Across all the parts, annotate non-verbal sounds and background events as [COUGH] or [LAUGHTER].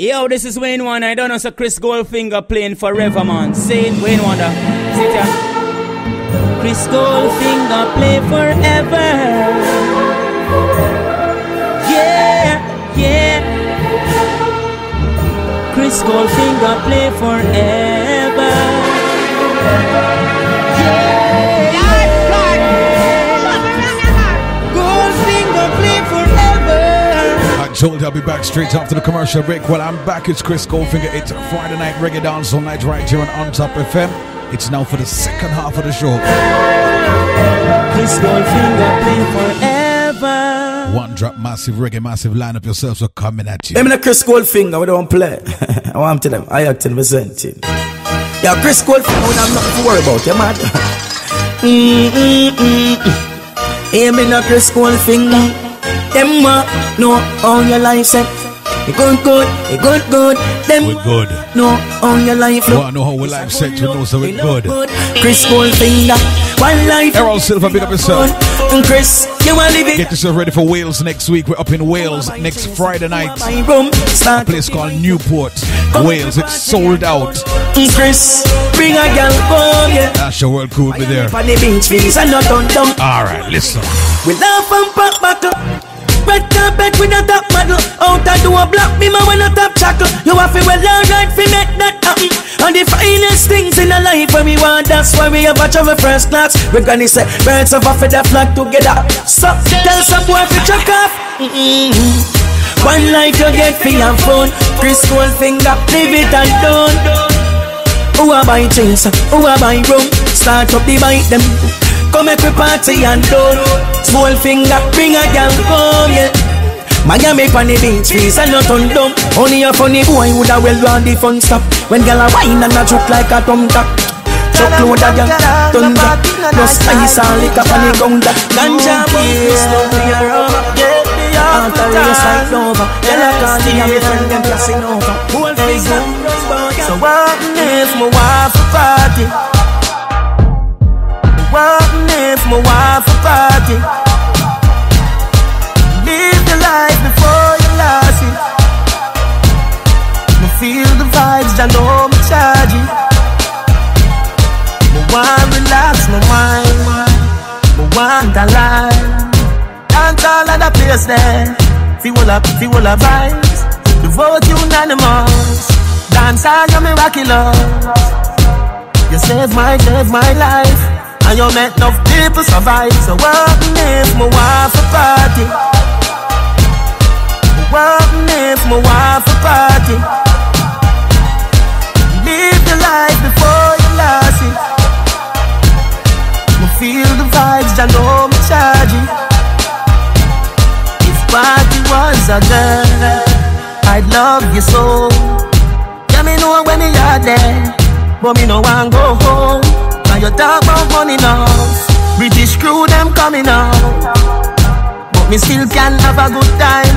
Yo, this is Wayne Wonder. I don't know, so Chris Goldfinger playing forever, man. Say it, Wayne Wonder. Sit here. Chris Goldfinger play forever. Yeah, yeah. Chris Goldfinger play forever. Goldfinger told you I'll be back straight after the commercial break. Well, I'm back. It's Chris Goldfinger. It's Friday night reggae dance all night right here on On Top FM. It's now for the second half of the show. Chris Goldfinger play forever. One drop, massive reggae, massive lineup yourselves are coming at you. Them in Chris Goldfinger, we don't play. [LAUGHS] I want to them. I act in presenting. Yeah, Chris Goldfinger, we have nothing to worry about. You mad? [LAUGHS] Mm-mm-mm. Hear me now, Chris Goldfinger. Them uh, know all your life set. You good, good, you good, good. Them We're good. know all your life look want to know how we life set to know so we look good. Chris Goldfinger, one life. Errol Silver, big up yourself. And Chris, you it? Get yourself ready for Wales next week. We're up in Wales next Friday night. A place called Newport, Wales. It's sold out. Chris, bring a girl home, yeah. Asha World Cool be there. On the beach, fees and not on dumb. All right, listen. We laugh and pop buckle. Red carpet with a top model. Out that do a block me man when a top chuckle. You have to well alright fi make that happen. And the finest things in a life when we want, that's why we have a travel first class. We're gonna say birds of a feather flock together. So tell some boy to chuck off. Mm-mm. One life you get for your phone. Chris Goldfinger, live it and done. Who a buy drinks? Who a buy rum? Start up the bite them. Come make we party and done. Small finger, bring a girl home, yeah. Miami on the beach, freeze and not on dumb. Only a funny boy woulda well run the fun stop. When girl a wine and a joke like a thumb tap. Chuck load a girl, thunder. Plus ice and liquor on the ground. Ganja weed, slow me around. Out a race like Nova. Girl a call me and me friend them passing over. Whole finger, so what if my wife a party? My wife a party? Live the life before you lost it. Me feel the vibes, I know me charge it. Me want relax my mind, me want a life. Dance all of the place there. Feel up, feel up vibes. The vote unanimous. Dance all you miraculous. You save my, save my life. And you make enough people survive. So what if my wife a party? What if my wife a party? Live the life before you lost it. Me feel the vibes, I know me charge it. If party was a girl, I'd love you so. Yeah, me know when me are there, but me no want go home. Now you talk about money now, British crew them coming out. But me still can have a good time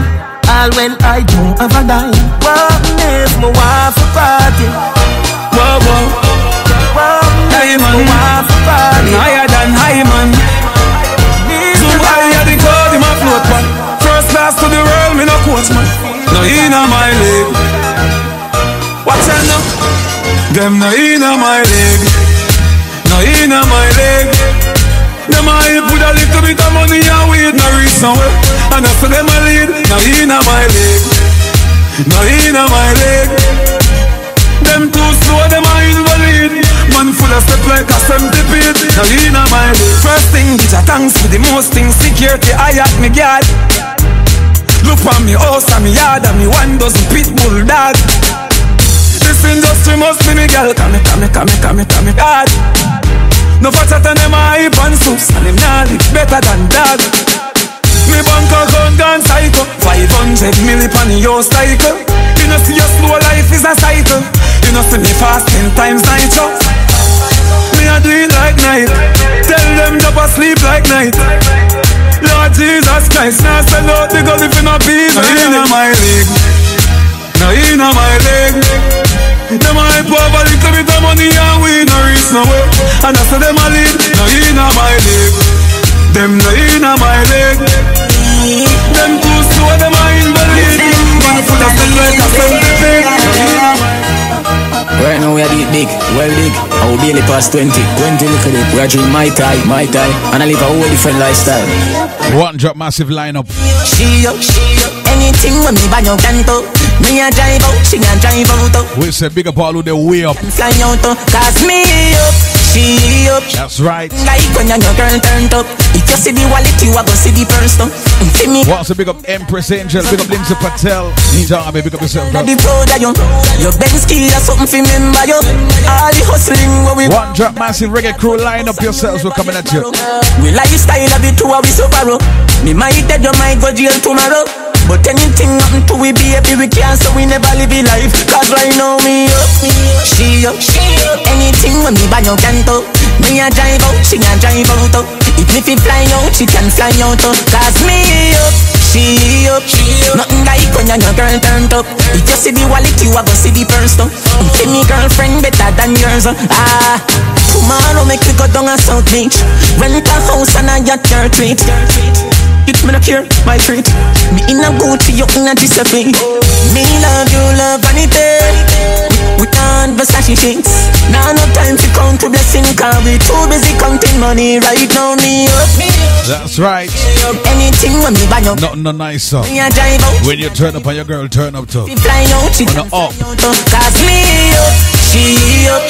All when I don't have a dime What if my wife a party? Whoa, whoa. What my man. wife a party? Higher than high, man. Live Too the high at cloud, him a float, man. First class to the world, me no coach, man. No inna my league. Watch out now. Them no inna my league. Inna my league. Them a hype with a little bit of money and weed, no reach nowhere. And I say them a lead. No inna my league. No inna my league. Them too slow, them a invalid Man full of step like a centipede Now inna my league First thing, bitch, a thanks for the most things Security, I at me guard Look on me house and me yard And me one dozen pit bull dog This industry must be me girl Come me, come me, come me, come me, come me God No fatter than them a hype and soups And them nah better than dog me bank account gone psycho 500 milli pan your cycle You know see your slow life is a cycle You know see me fast ten times nitro Me a do it like night Tell them drop asleep like night Lord Jesus Christ Now sell out the girl if you not be inna my league No inna my league Them a hype over little bit of money and we no reach nowhere And I say them a lead No inna my league Them no inna my league them too slow, them a invalid Man full of them like a centipede big, well big. I will barely past 20. 20 look at it. We are drink my tie, my tie. And I live a whole different lifestyle. One drop massive lineup. She up, she up. Anything when me buy your canto. Me a drive out, she a drive out. We say big up all of the way up. Fly out, cause me up. She up. That's right. Like when your girl turned up. If you see the wallet, you are gonna see the purse up. Mm, see me. What's a big up Empress Angel, big up Lindsay Patel. Ninja Army, big up yourself, bro. The proud of you. Your Benz key or something for remember you. All the hustling where we One drop massive reggae crew line up yourselves, we're coming at you. We lifestyle of it to how we so oh. borrow. Me might dead, you might go jail tomorrow. But anything happen to we baby, we can't so we never live a life. Cause right now me up, she up, she up. Anything when me buy you can't. Me a drive out, she a drive out. up. If me fi fly out, she can fly out. up. Cause me up, she up. she up. Nothing like when your girl turned up. If you see the wallet, you a go see the purse. up. See me girlfriend better than yours. uh. Ah, tomorrow make we go down a South Beach. Rent a house and a yacht your treat. It me not care, my treat. Me in a Gucci, you in a. Me love you, love vanity. We can't Versace sheets. Now no time to count to blessing, cause we too busy counting money right now. Me up, That's right. anything when me buy up. Nothing no nicer. Me a drive out. When you turn up on your girl, turn up too. Fly out, she On the up. Cause me up, she up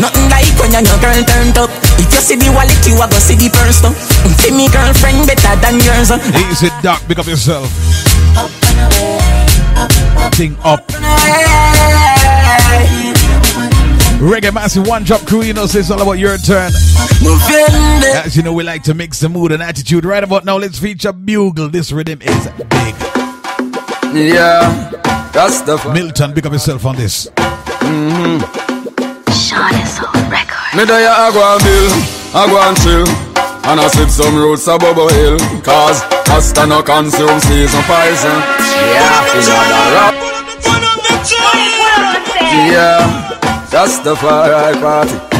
Nothing like when your girl turned up you see the wallet, you a go see the purse up See me girlfriend better than yours uh. Easy Doc, big up yourself. Thing up. Reggae Massive One Drop Crew, you know, say it's all about your turn. As you know, we like to mix the mood and attitude. Right about now, let's feature Bugle. This rhythm is big. Yeah, that's the Milton, big up yourself on this. Sean is on record. Me there I go and bill, I go and chill And I sip some roots of Bubble Hill Cause Asta no consume season poison. Yeah, in the rock. Yeah, that's the fire party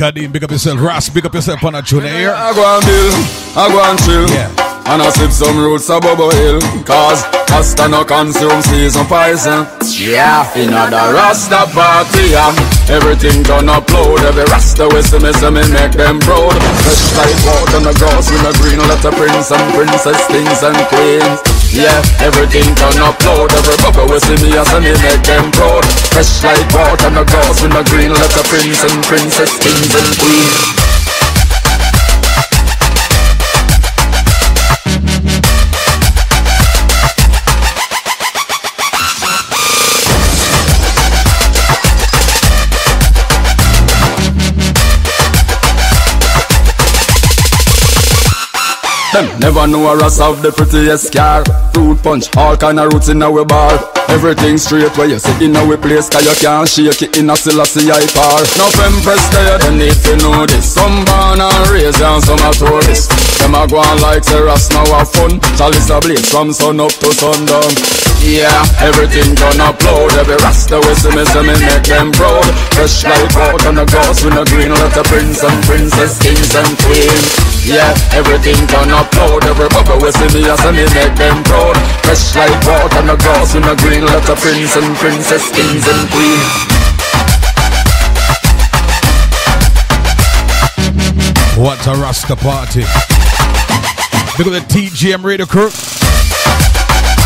Kadim, big up yourself. Ras, big up yourself on a tune here. I go and bill, I go and chill Yeah. And I sip some roots of Bubble Hill Cause Asta no consume season poison Yeah, in the Rasta party yeah. Everything done upload Every Rasta we see me, me make them proud Fresh like water on the grass with a green letter prince and princess, kings and queens Yeah, everything done upload Every bubble see me, I see me make them proud Fresh like water. The grass with a green letter prince and princess, kings and queens Them never know a Ross of the prettiest car. Fruit punch, all kind of roots in our bar. Everything straight where you sit in our place Cause you can't shake it in a Selassie I par. No empress there, they need to know this. Some born and raised and some are tourists Them a go on like Ross now have fun. Chalice a blaze from sun up to sundown. Yeah, everything done upload. Every Rasta we see me, see me make them proud. Fresh like out on the grass with a green. Letter prince and princess, kings and queens Yeah, everything turn up upload Every bubble we see me, I see me make them proud Fresh like water, the grass in a green letter prince and princess, kings and queens What a Rasta party. Look at the TGM radio crew.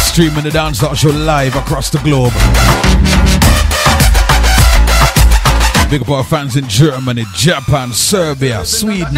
Streaming the dancehall show live across the globe. Big up our fans in Germany, Japan, Serbia, Sweden,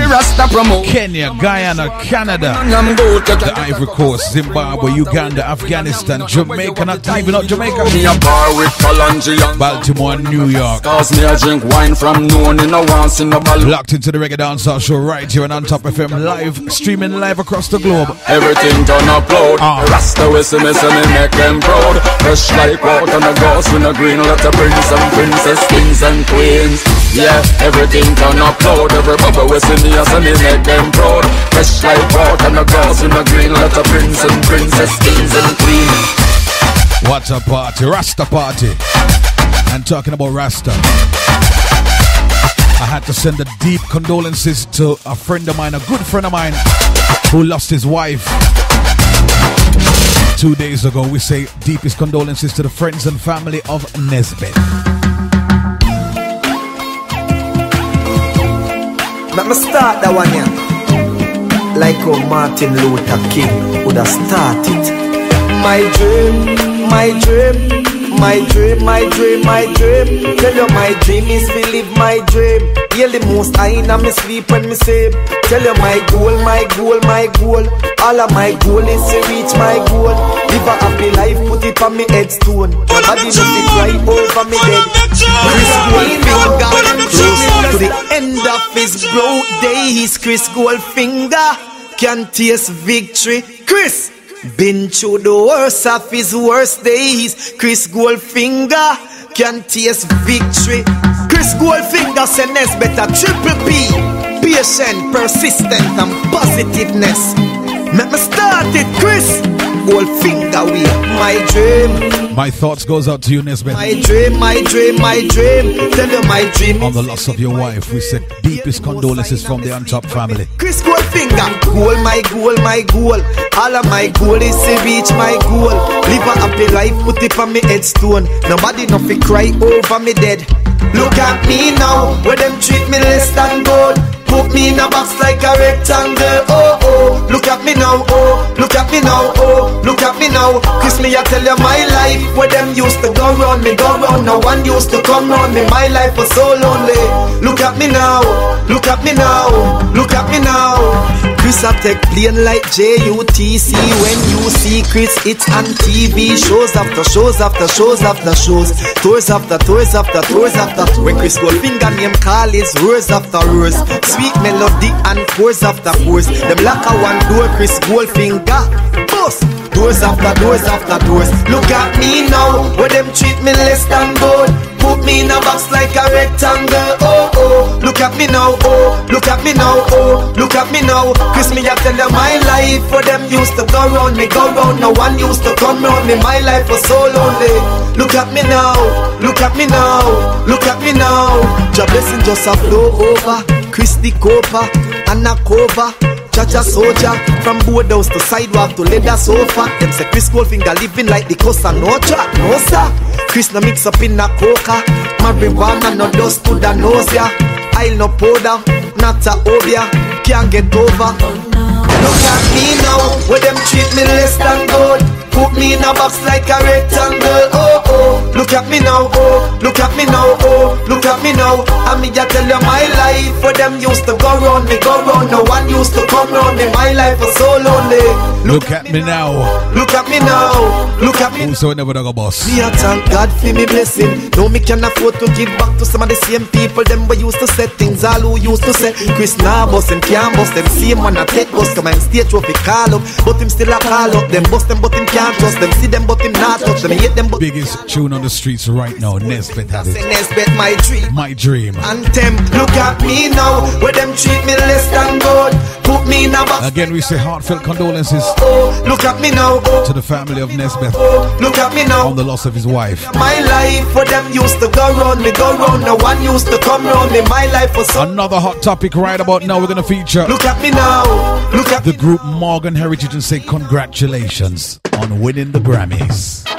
Kenya, Guyana, Canada, I'm good, you the Ivory Coast, Zimbabwe, Uganda, Afghanistan, Jamaica, not leaving out Jamaica, Me a bar with Kalanji Baltimore, New York. Cause me a drink wine from noon in a once in a ball Locked into the Reggae Dancehall show right here on On Top FM live, streaming live across the globe. Everything done upload Ah. Rasta see me see me make them proud Fresh like out on the ghost with a green letter prince and princess, kings and queens Yeah, everything done upload Every bubble we see me I me make them proud Fresh like out on the ghost with a green letter prince and princess, kings and queens What a party, Rasta party. And talking about Rasta, I had to send a deep condolences to a friend of mine, a good friend of mine, who lost his wife two days ago. We say deepest condolences to the friends and family of Nesbeth. Let me start that one here. Like how Martin Luther King would have started. My dream, my dream, my dream, my dream, my dream. Tell you my dream is to live my dream. Hear the most I in me sleep when me sleep. Tell you my goal, my goal, my goal. All of my goal is to reach my goal. Live a happy life, put it on me headstone. Nobody know me cry over me dead. Chris Goldfinger, close to the end of his broke days. Chris Goldfinger can taste victory. Chris. Been through the worst of his worst days. Chris Goldfinger can taste victory. Chris Goldfinger said better triple P. Patient, persistent, and positiveness. Let me start it, Chris. Goldfinger, we my dream. My thoughts goes out to you, Nesbeth. My dream, my dream, my dream. Tell you my dream. On the loss of your wife, we said deepest condolences from the Ontop family. Chris Goldfinger, goal, my goal, my goal. All of my goal is to reach my goal. Live a happy life, put it on me headstone. Nobody nothing cry over me dead. Look at me now, where them treat me less than gold. Put me in a box like a rectangle. Oh oh, look at me now. Oh, look at me now. Oh, look at me now. Kiss me, I tell you my life. Where them used to go round me, go round. No one used to come round me. My life was so lonely. Look at me now. Look at me now. Look at me now. Chris I take plane like JUTC When you see Chris it's on TV Shows after shows after shows after shows Tours after tours after tours after tours When Chris Goldfinger name call is roars after roars Sweet melody and chords after chords Them lock a one door Chris Goldfinger Boss Doors after doors after doors Look at me now Where them treat me less than good Put me in a box like a rectangle. Oh oh, look at me now. Oh, look at me now. Oh, look at me now. Chris me I tell you my life. For them used to go round me, go round. No one used to come round me. My life was so lonely. Look at me now. Look at me now. Look at me now. Your blessing just a flow over. Christy Cooper, Anna Cooper. Chacha soldier. From boardhouse to sidewalk to leather sofa. Them say Chris Goldfinger living like the Costa Nostra No sir. Chris no mix up in a coca. Marijuana no dust to the nose ya I'll no powder, not a obia. Can't get over. Look at me now Where them treat me less than good Put me in a box like a rectangle. Oh, look at me now. Oh, look at me now. Oh, look at me now. I me just tell you my life. For them used to go round me, go round. No one used to come round me. My life was so lonely. Look, look at me now. Look at me now. Look at me. Also never dog a boss. Me a thank God for me blessing. No me can afford to give back to some of the same people. Them we used to say things all who used to say. Chris nah boss and can't boss them. Same one a take boss. Come and stage trophy call up, but him still a call up. Them boss them, but him can't can't trust them. See them, but him not touch them. Hate them, but biggest tune on the streets right now. Nesbeth had it. Nesbeth, my dream, my dream. And them look at me now, where them treat me less than good. Put me in a box. Again, we say heartfelt condolences. Oh, look at me now. Oh, to the family of Nesbeth. Oh, look at me now. On the loss of his wife. My life, where them used to go round me, go round. No one used to come round me. My life was so another hot topic right about now. We're gonna feature. Look at me now. Look at the group Morgan Heritage and say congratulations on winning the Grammys.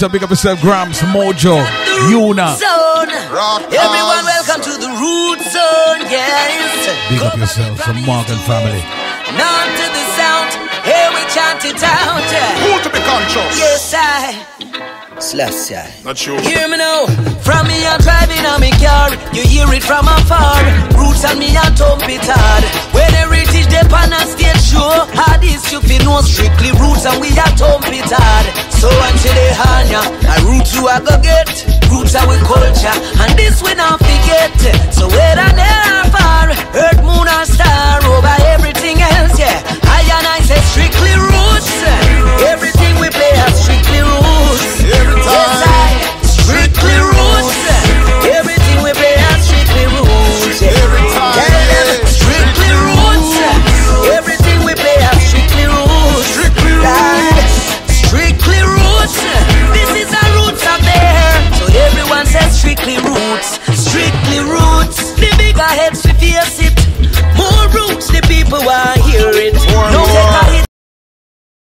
High. Peter, big up yourself, Gramps, Mojo, Una. Zone. Everyone, welcome to the root zone, yes. Big up yourself, the Morgan family. None to the sound, here we chant it out. Who to be conscious? Yes, I. Celestia. Not sure. Hear me now. From me, I'm driving on me car. You hear it from afar. Roots on me, I'm thumping hard. When the heritage, they pan and state show. how is you feel no strictly roots, and we are thumping hard. So until they hand ya, I root you, I go get. Roots are we culture, and this we not forget. So where I never far, earth, moon, and star, over everything else, yeah. I and I say strictly roots. Everything